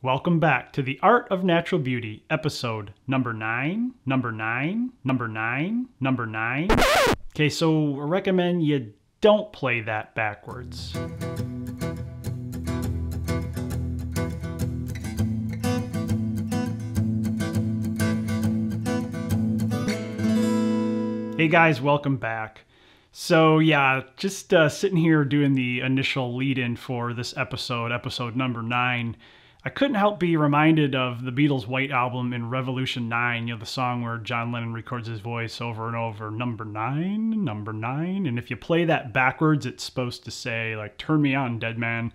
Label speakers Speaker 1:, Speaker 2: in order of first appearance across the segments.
Speaker 1: Welcome back to The Art of Natural Beauty, episode number nine, number nine, number nine, number nine. Okay, so I recommend you don't play that backwards. Hey guys, welcome back. So, yeah, just uh, sitting here doing the initial lead in for this episode, episode number nine. I couldn't help be reminded of the Beatles' White Album in Revolution 9, you know, the song where John Lennon records his voice over and over, number nine, number nine. And if you play that backwards, it's supposed to say, like, turn me on, dead man.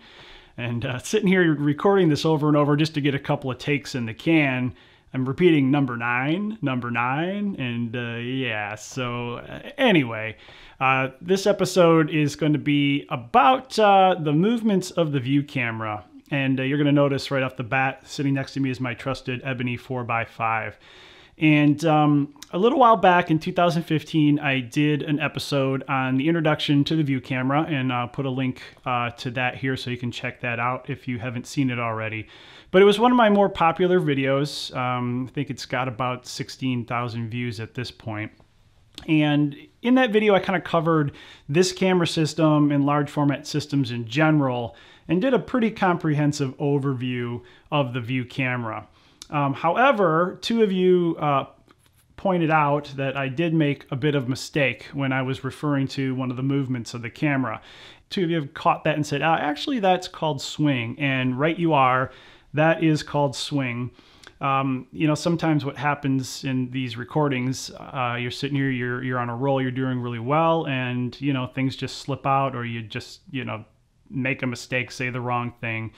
Speaker 1: And uh, sitting here recording this over and over just to get a couple of takes in the can I'm repeating number nine, number nine, and uh, yeah. So uh, anyway, uh, this episode is going to be about uh, the movements of the view camera, and uh, you're going to notice right off the bat, sitting next to me is my trusted Ebony 4x5. And um, a little while back in 2015, I did an episode on the introduction to the view camera, and I'll put a link uh, to that here so you can check that out if you haven't seen it already. But it was one of my more popular videos. Um, I think it's got about 16,000 views at this point. And in that video, I kind of covered this camera system and large format systems in general and did a pretty comprehensive overview of the view camera. Um, however, two of you uh, pointed out that I did make a bit of mistake when I was referring to one of the movements of the camera. Two of you have caught that and said, ah, actually, that's called swing. And right you are. That is called swing. Um, you know, sometimes what happens in these recordings, uh, you're sitting here, you're you're on a roll, you're doing really well, and you know things just slip out, or you just you know make a mistake, say the wrong thing.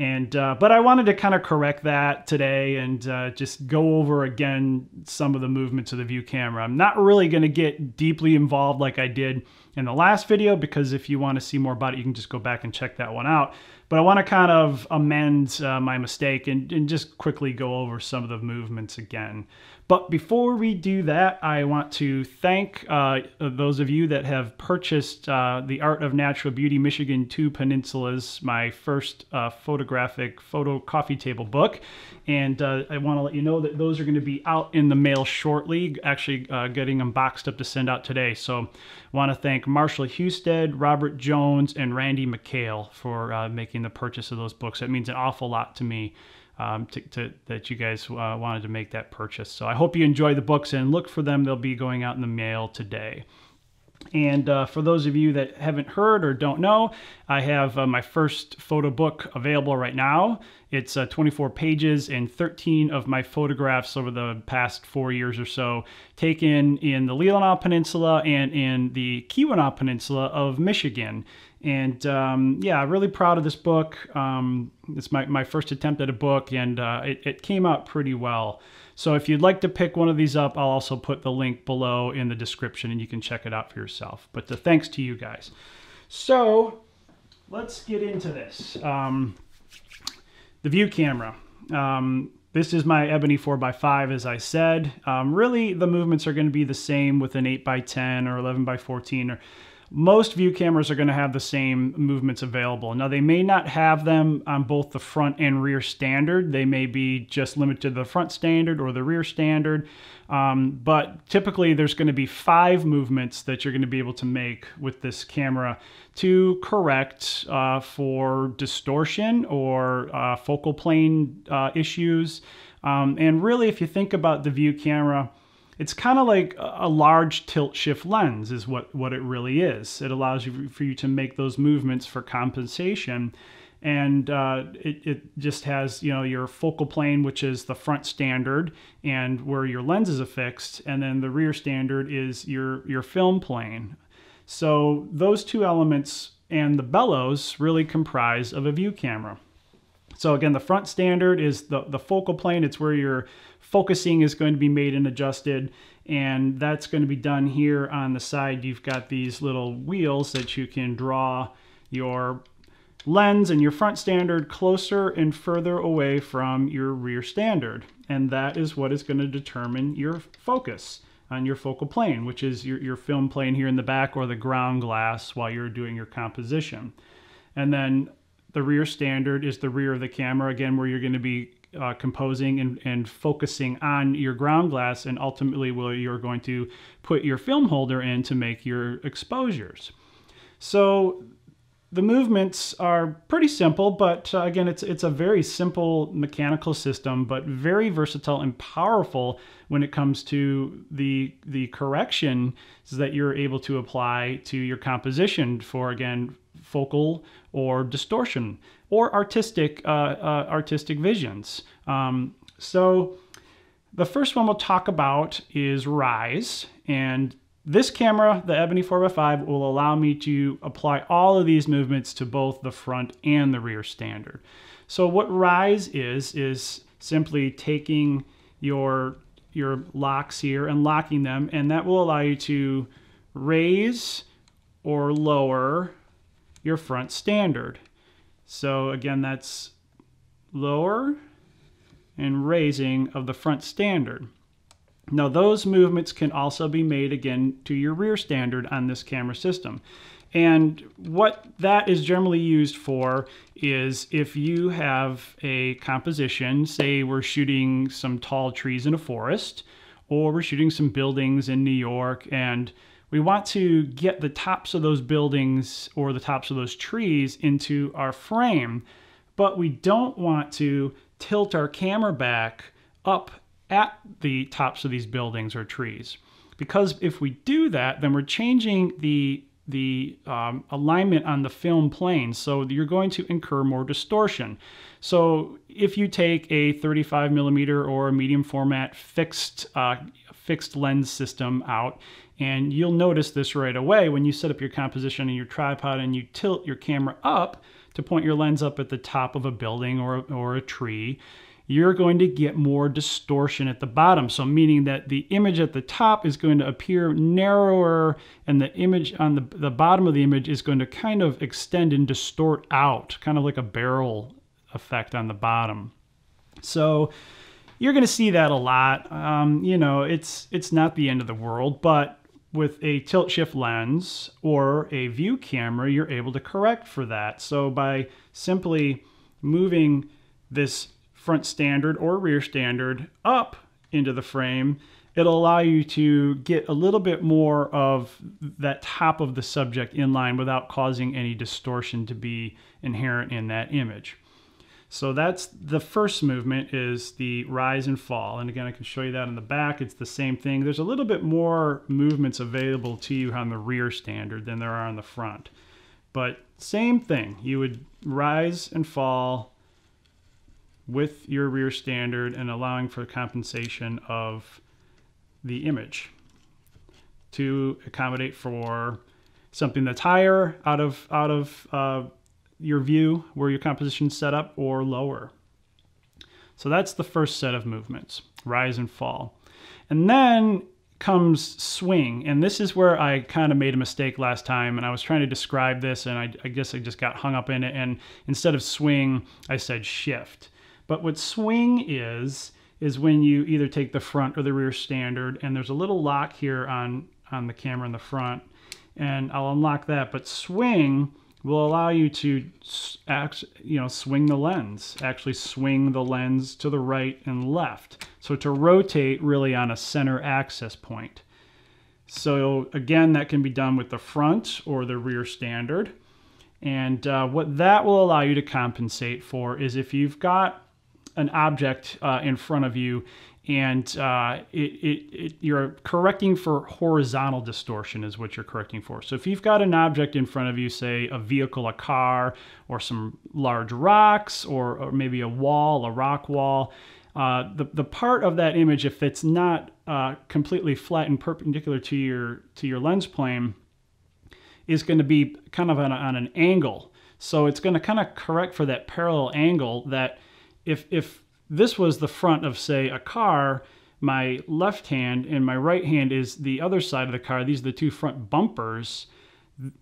Speaker 1: And uh, but I wanted to kind of correct that today and uh, just go over again some of the movements of the view camera. I'm not really going to get deeply involved like I did in the last video because if you want to see more about it, you can just go back and check that one out. But I want to kind of amend uh, my mistake and, and just quickly go over some of the movements again. But before we do that, I want to thank uh, those of you that have purchased uh, The Art of Natural Beauty Michigan Two Peninsulas, my first uh, photographic photo coffee table book. And uh, I want to let you know that those are going to be out in the mail shortly, actually uh, getting them boxed up to send out today. So I want to thank Marshall Husted, Robert Jones, and Randy McHale for uh, making the purchase of those books. That means an awful lot to me um, to, to, that you guys uh, wanted to make that purchase. So I hope you enjoy the books and look for them. They'll be going out in the mail today. And uh, for those of you that haven't heard or don't know, I have uh, my first photo book available right now. It's uh, 24 pages and 13 of my photographs over the past four years or so, taken in the Leelanau Peninsula and in the Keweenaw Peninsula of Michigan. And um, yeah, really proud of this book. Um, it's my, my first attempt at a book, and uh, it, it came out pretty well. So if you'd like to pick one of these up, I'll also put the link below in the description and you can check it out for yourself. But the, thanks to you guys. So let's get into this. Um, the view camera. Um, this is my Ebony 4x5, as I said. Um, really, the movements are going to be the same with an 8x10 or 11x14 or most view cameras are going to have the same movements available. Now, they may not have them on both the front and rear standard. They may be just limited to the front standard or the rear standard. Um, but typically, there's going to be five movements that you're going to be able to make with this camera to correct uh, for distortion or uh, focal plane uh, issues. Um, and really, if you think about the view camera, it's kind of like a large tilt shift lens is what, what it really is. It allows you for you to make those movements for compensation. And uh, it, it just has, you know, your focal plane, which is the front standard and where your lens is affixed. And then the rear standard is your, your film plane. So those two elements and the bellows really comprise of a view camera. So again, the front standard is the, the focal plane. It's where your focusing is going to be made and adjusted. And that's going to be done here on the side. You've got these little wheels that you can draw your lens and your front standard closer and further away from your rear standard. And that is what is going to determine your focus on your focal plane, which is your, your film plane here in the back or the ground glass while you're doing your composition. And then the rear standard is the rear of the camera, again, where you're going to be uh, composing and, and focusing on your ground glass and ultimately where you're going to put your film holder in to make your exposures. So the movements are pretty simple, but uh, again, it's it's a very simple mechanical system, but very versatile and powerful when it comes to the the corrections that you're able to apply to your composition for again focal or distortion or artistic uh, uh, artistic visions. Um, so the first one we'll talk about is rise, and this camera, the Ebony 4x5, will allow me to apply all of these movements to both the front and the rear standard. So what rise is, is simply taking your, your locks here and locking them, and that will allow you to raise or lower your front standard. So again, that's lower and raising of the front standard. Now those movements can also be made again to your rear standard on this camera system. And what that is generally used for is if you have a composition, say we're shooting some tall trees in a forest, or we're shooting some buildings in New York, and we want to get the tops of those buildings or the tops of those trees into our frame, but we don't want to tilt our camera back up at the tops of these buildings or trees. Because if we do that, then we're changing the the um, alignment on the film plane. So you're going to incur more distortion. So if you take a 35 millimeter or a medium format fixed uh, fixed lens system out, and you'll notice this right away when you set up your composition and your tripod and you tilt your camera up to point your lens up at the top of a building or, or a tree you're going to get more distortion at the bottom. So meaning that the image at the top is going to appear narrower and the image on the, the bottom of the image is going to kind of extend and distort out, kind of like a barrel effect on the bottom. So you're going to see that a lot. Um, you know, it's it's not the end of the world, but with a tilt shift lens or a view camera, you're able to correct for that. So by simply moving this front standard or rear standard up into the frame, it'll allow you to get a little bit more of that top of the subject in line without causing any distortion to be inherent in that image. So that's the first movement is the rise and fall. And again, I can show you that in the back. It's the same thing. There's a little bit more movements available to you on the rear standard than there are on the front. But same thing. You would rise and fall with your rear standard and allowing for compensation of the image to accommodate for something that's higher out of out of uh, your view where your composition is set up or lower. So that's the first set of movements, rise and fall. And then comes swing. And this is where I kind of made a mistake last time. And I was trying to describe this, and I, I, guess I just got hung up in it. And instead of swing, I said shift. But what swing is, is when you either take the front or the rear standard, and there's a little lock here on, on the camera in the front, and I'll unlock that. But swing will allow you to act, you know, swing the lens, actually swing the lens to the right and left. So to rotate really on a center access point. So again, that can be done with the front or the rear standard. And uh, what that will allow you to compensate for is if you've got an object uh, in front of you and uh, it, it, it, you're correcting for horizontal distortion is what you're correcting for. So if you've got an object in front of you, say a vehicle, a car, or some large rocks, or, or maybe a wall, a rock wall, uh, the, the part of that image, if it's not uh, completely flat and perpendicular to your, to your lens plane, is going to be kind of on, a, on an angle. So it's going to kind of correct for that parallel angle that if if this was the front of say a car, my left hand and my right hand is the other side of the car. These are the two front bumpers.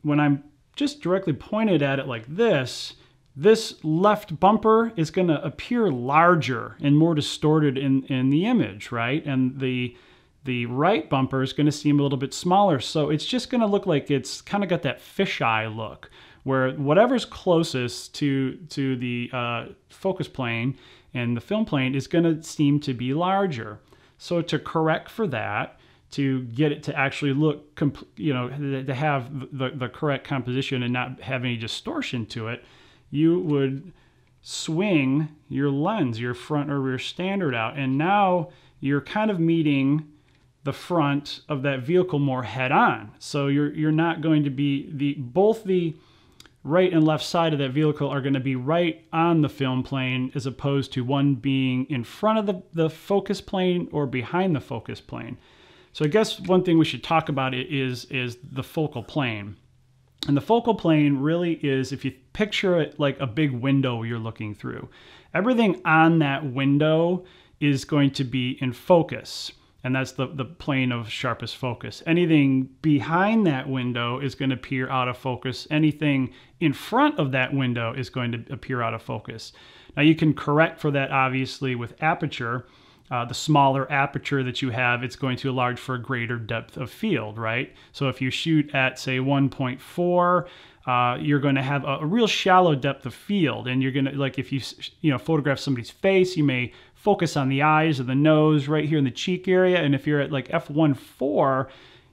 Speaker 1: When I'm just directly pointed at it like this, this left bumper is going to appear larger and more distorted in, in the image, right? And the the right bumper is going to seem a little bit smaller. So it's just going to look like it's kind of got that fisheye look where whatever's closest to to the uh, focus plane and the film plane is going to seem to be larger. So to correct for that, to get it to actually look, comp- you know, to have the, the correct composition and not have any distortion to it, you would swing your lens, your front or rear standard out. And now you're kind of meeting the front of that vehicle more head on. So you're you're not going to be the both the right and left side of that vehicle are going to be right on the film plane as opposed to one being in front of the, the focus plane or behind the focus plane. So I guess one thing we should talk about is is the focal plane. And the focal plane really is if you picture it like a big window you're looking through. Everything on that window is going to be in focus and that's the, the plane of sharpest focus. Anything behind that window is going to appear out of focus. Anything in front of that window is going to appear out of focus. Now you can correct for that obviously with aperture. Uh, the smaller aperture that you have, it's going to enlarge for a greater depth of field, right? So if you shoot at say 1.4, uh, you're going to have a, a, real shallow depth of field, and you're going to like if you you know photograph somebody's face, you may focus on the eyes or the nose right here in the cheek area. And if you're at like f1.4,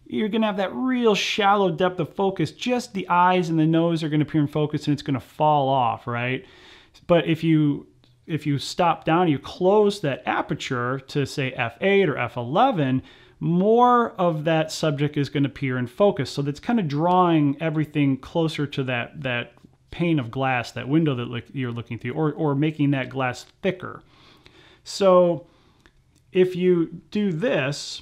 Speaker 1: you're to have that real shallow depth of focus. Just the eyes and the nose are to appear in focus and it's to fall off, right? But if you if you stop down, you close that aperture to say f8 or f11, more of that subject is going to appear in focus. So that's kind of drawing everything closer to that that pane of glass, that window that you're looking through, or, or making that glass thicker. So if you do this,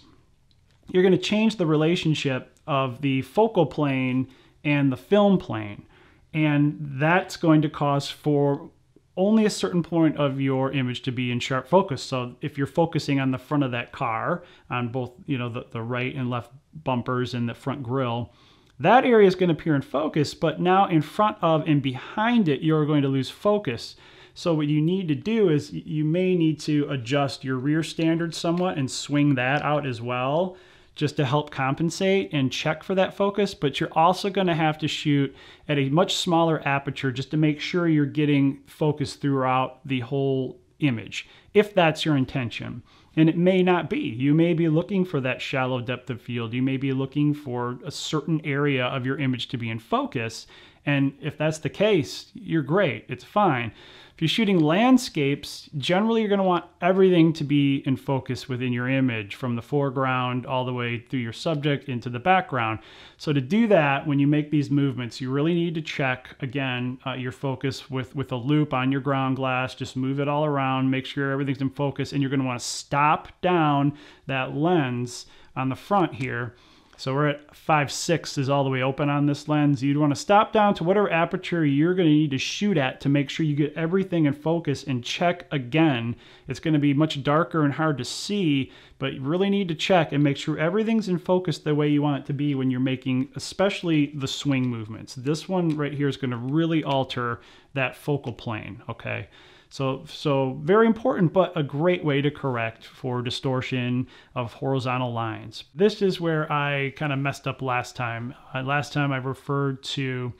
Speaker 1: you're going to change the relationship of the focal plane and the film plane. And that's going to cause for only a certain point of your image to be in sharp focus. So if you're focusing on the front of that car, on both, you know, the, the right and left bumpers and the front grille, that area is going to appear in focus, but now in front of and behind it, you're going to lose focus. So what you need to do is you may need to adjust your rear standard somewhat and swing that out as well just to help compensate and check for that focus, but you're also going to have to shoot at a much smaller aperture just to make sure you're getting focus throughout the whole image, if that's your intention. And it may not be. You may be looking for that shallow depth of field. You may be looking for a certain area of your image to be in focus. And if that's the case, you're great. It's fine. If you're shooting landscapes, generally you're going to want everything to be in focus within your image from the foreground all the way through your subject into the background. So to do that, when you make these movements, you really need to check again uh, your focus with, with a loupe on your ground glass. Just move it all around, make sure everything's in focus, and you're going to want to stop down that lens on the front here so we're at 5.6 is all the way open on this lens. You'd want to stop down to whatever aperture you're going to need to shoot at to make sure you get everything in focus and check again. It's going to be much darker and hard to see, but you really need to check and make sure everything's in focus the way you want it to be when you're making especially the swing movements. This one right here is going to really alter that focal plane, okay? So, so very important, but a great way to correct for distortion of horizontal lines. This is where I kind of messed up last time. Uh, last time I referred to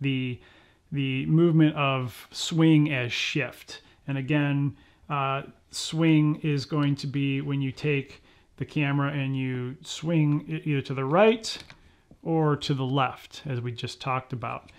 Speaker 1: the the movement of swing as shift. And again, uh, swing is going to be when you take the camera and you swing either to the right or to the left, as we just talked about.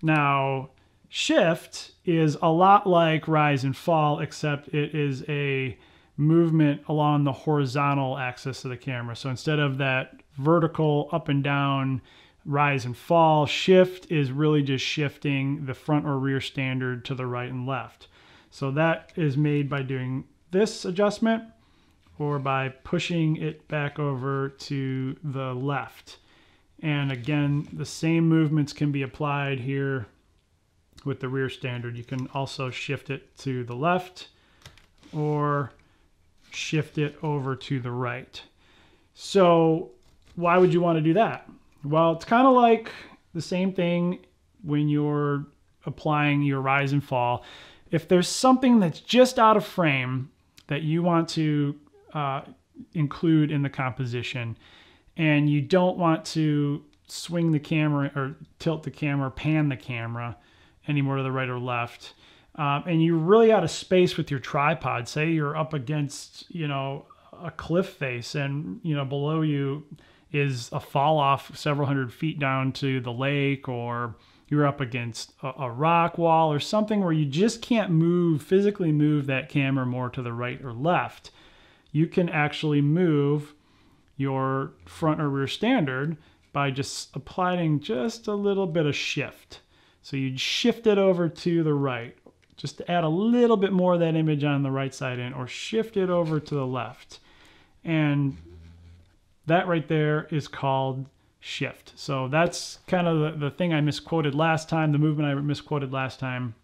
Speaker 1: Now, Shift is a lot like rise and fall, except it is a movement along the horizontal axis of the camera. So instead of that vertical up and down rise and fall, shift is really just shifting the front or rear standard to the right and left. So that is made by doing this adjustment or by pushing it back over to the left. And again, the same movements can be applied here with the rear standard. You can also shift it to the left or shift it over to the right. So why would you want to do that? Well, it's kind of like the same thing when you're applying your rise and fall. If there's something that's just out of frame that you want to uh, include in the composition and you don't want to swing the camera or tilt the camera, pan the camera any more to the right or left. Um, and you really out of space with your tripod. Say you're up against, you know, a cliff face and, you know, below you is a fall off several hundred feet down to the lake or you're up against a, a, rock wall or something where you just can't move, physically move that camera more to the right or left. You can actually move your front or rear standard by just applying just a little bit of shift. So you'd shift it over to the right, just to add a little bit more of that image on the right side in, or shift it over to the left. And that right there is called shift. So that's kind of the, the thing I misquoted last time, the movement I misquoted last time.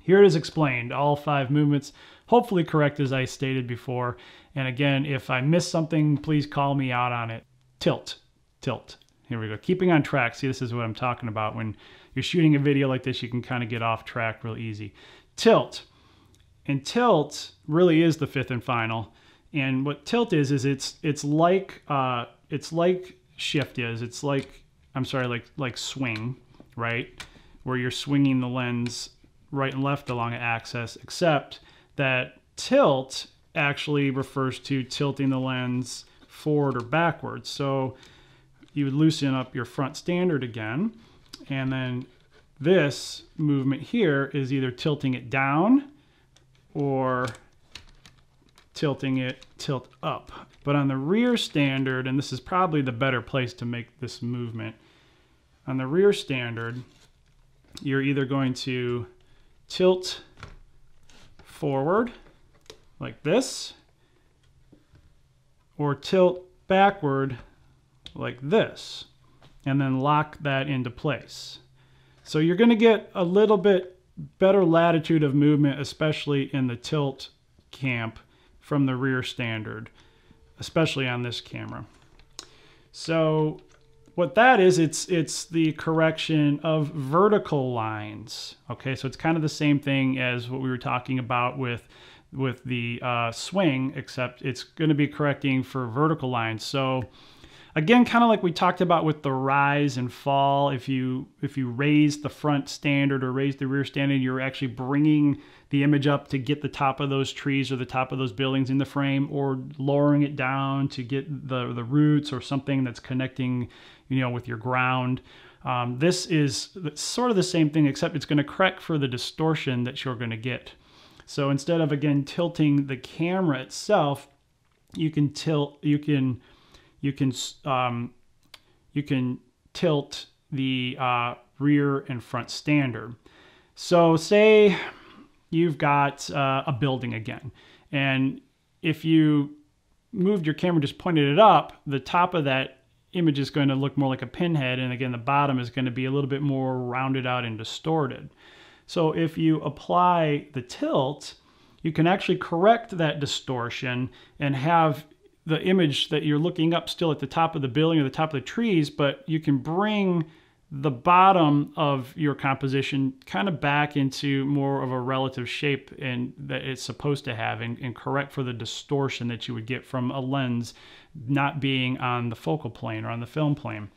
Speaker 1: Here it is explained, all five movements, hopefully correct as I stated before. And again, if I miss something, please call me out on it. Tilt, tilt. Here we go. Keeping on track. See, this is what I'm talking about. When you're shooting a video like this, you can kind of get off track real easy. Tilt. And tilt really is the fifth and final. And what tilt is is it's it's like uh, it's like shift is. It's like I'm sorry, like like swing, right? Where you're swinging the lens right and left along an axis, except that tilt actually refers to tilting the lens forward or backwards. So you would loosen up your front standard again, and then this movement here is either tilting it down or tilting it tilt up. But on the rear standard, and this is probably the better place to make this movement, on the rear standard, you're either going to tilt forward like this, or tilt backward like this, and then lock that into place. So you're going to get a little bit better latitude of movement, especially in the tilt camp from the rear standard, especially on this camera. So what that is, it's it's the correction of vertical lines. Okay, so it's kind of the same thing as what we were talking about with with the uh, swing, except it's going to be correcting for vertical lines. So again kind of like we talked about with the rise and fall if you if you raise the front standard or raise the rear standard you're actually bringing the image up to get the top of those trees or the top of those buildings in the frame or lowering it down to get the the roots or something that's connecting you know with your ground. Um, this is sort of the same thing except it's going to correct for the distortion that you're going to get. So instead of again tilting the camera itself you can tilt you can you can um, you can tilt the uh, rear and front standard. So say you've got uh, a building again, and if you moved your camera, just pointed it up, the top of that image is going to look more like a pinhead, and again, the bottom is going to be a little bit more rounded out and distorted. So if you apply the tilt, you can actually correct that distortion and have the image that you're looking up still at the top of the building or the top of the trees, but you can bring the bottom of your composition kind of back into more of a relative shape and that it's supposed to have and, and, correct for the distortion that you would get from a lens not being on the focal plane or on the film plane.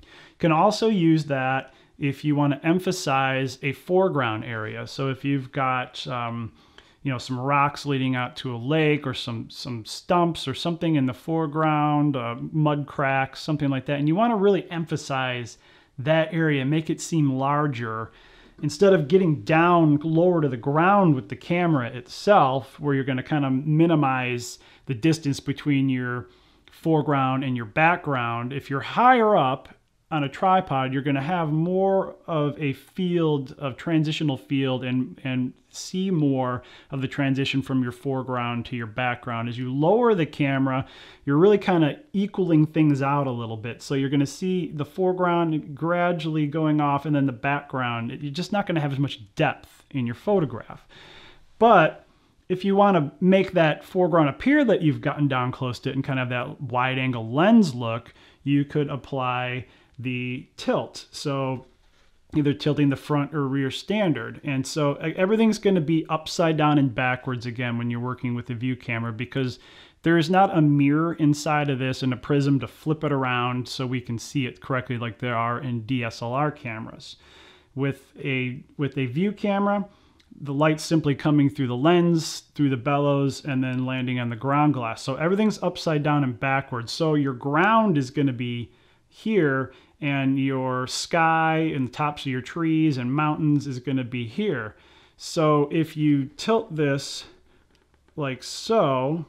Speaker 1: You can also use that if you want to emphasize a foreground area. So if you've got um, you know some rocks leading out to a lake or some some stumps or something in the foreground uh, mud cracks something like that. And you want to really emphasize that area make it seem larger. Instead of getting down lower to the ground with the camera itself where you're going to kind of minimize the distance between your foreground and your background if you're higher up on a tripod, you're going to have more of a field of transitional field and and see more of the transition from your foreground to your background. As you lower the camera, you're really kind of equaling things out a little bit. So you're going to see the foreground gradually going off and then the background. You're just not going to have as much depth in your photograph. But if you want to make that foreground appear that you've gotten down close to it and kind of that wide angle lens look, you could apply the tilt. So either tilting the front or rear standard. And so everything's going to be upside down and backwards again when you're working with the view camera because there is not a mirror inside of this and a prism to flip it around so we can see it correctly like there are in DSLR cameras. With a with a view camera, the light's simply coming through the lens, through the bellows, and then landing on the ground glass. So everything's upside down and backwards. So your ground is going to be here, and your sky and the tops of your trees and mountains is going to be here. So if you tilt this like so,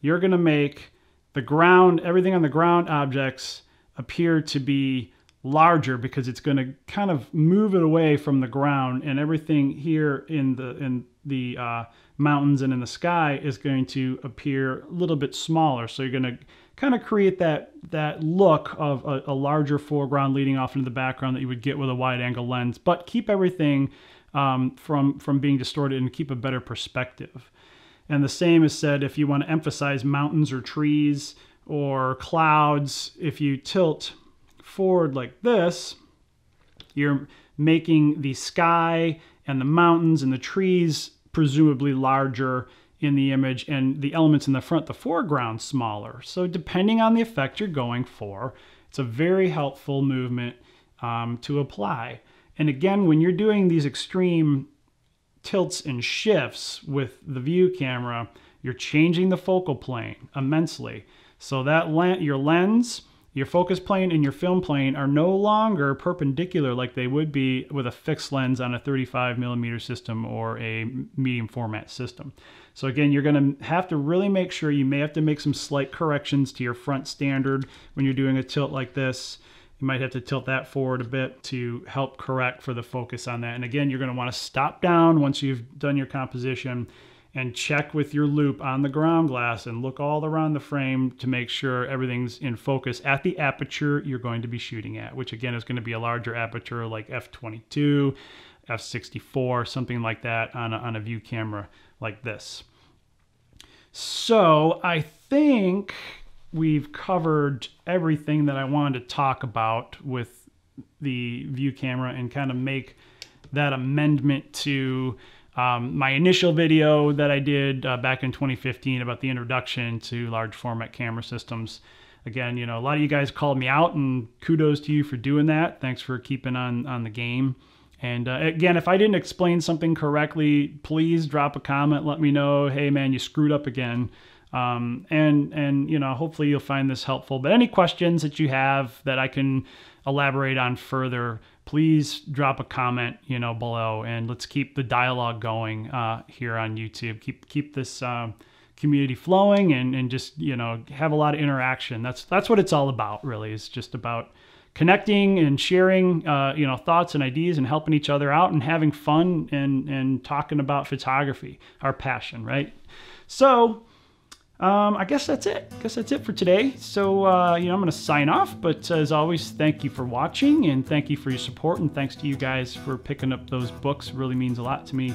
Speaker 1: you're going to make the ground, everything on the ground objects appear to be larger because it's going to kind of move it away from the ground and everything here in the in the uh, mountains and in the sky is going to appear a little bit smaller so you're going to kind of create that that look of a, a, larger foreground leading off into the background that you would get with a wide angle lens but keep everything um, from from being distorted and keep a better perspective. And the same is said if you want to emphasize mountains or trees or clouds if you tilt forward like this, you're making the sky and the mountains and the trees presumably larger in the image and the elements in the front, the foreground, smaller. So depending on the effect you're going for, it's a very helpful movement um, to apply. And again, when you're doing these extreme tilts and shifts with the view camera, you're changing the focal plane immensely. So that your lens your focus plane and your film plane are no longer perpendicular like they would be with a fixed lens on a 35 millimeter system or a medium format system. So again, you're going to have to really make sure you may have to make some slight corrections to your front standard when you're doing a tilt like this. You might have to tilt that forward a bit to help correct for the focus on that. And again, you're going to want to stop down once you've done your composition and check with your loupe on the ground glass and look all around the frame to make sure everything's in focus at the aperture you're going to be shooting at, which again is going to be a larger aperture like f22, f64, something like that on a, on a view camera like this. So I think we've covered everything that I wanted to talk about with the view camera and kind of make that amendment to um, my initial video that I did uh, back in 2015 about the introduction to large format camera systems. Again, you know, a lot of you guys called me out, and kudos to you for doing that. Thanks for keeping on on the game. And uh, again, if I didn't explain something correctly, please drop a comment. Let me know. Hey, man, you screwed up again. Um, and and you know, hopefully you'll find this helpful. But any questions that you have that I can elaborate on further, please drop a comment, you know, below, and let's keep the dialogue going uh, here on YouTube. Keep keep this um, community flowing, and and just you know have a lot of interaction. That's that's what it's all about, really. It's just about connecting and sharing, uh, you know, thoughts and ideas, and helping each other out, and having fun, and and talking about photography, our passion, right? So um, I guess that's it. I guess that's it for today. So, uh, you know, I'm going to sign off. But as always, thank you for watching and thank you for your support. And thanks to you guys for picking up those books. It really means a lot to me.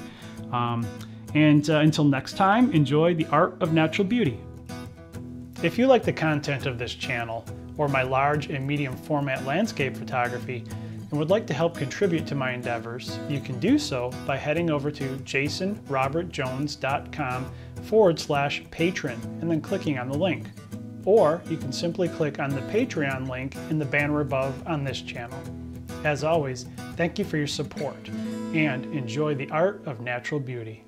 Speaker 1: Um, and uh, until next time, enjoy the art of natural beauty. If you like the content of this channel or my large and medium format landscape photography, and would like to help contribute to my endeavors, you can do so by heading over to jasonrobertjones.com forward slash patron and then clicking on the link. Or you can simply click on the Patreon link in the banner above on this channel. As always, thank you for your support and enjoy the art of natural beauty.